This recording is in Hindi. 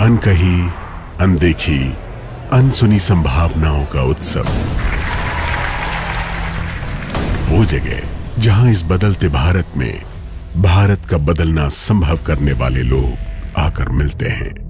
अनकही, अनदेखी, अनसुनी संभावनाओं का उत्सव। वो जगह जहाँ इस बदलते भारत में भारत का बदलना संभव करने वाले लोग आकर मिलते हैं।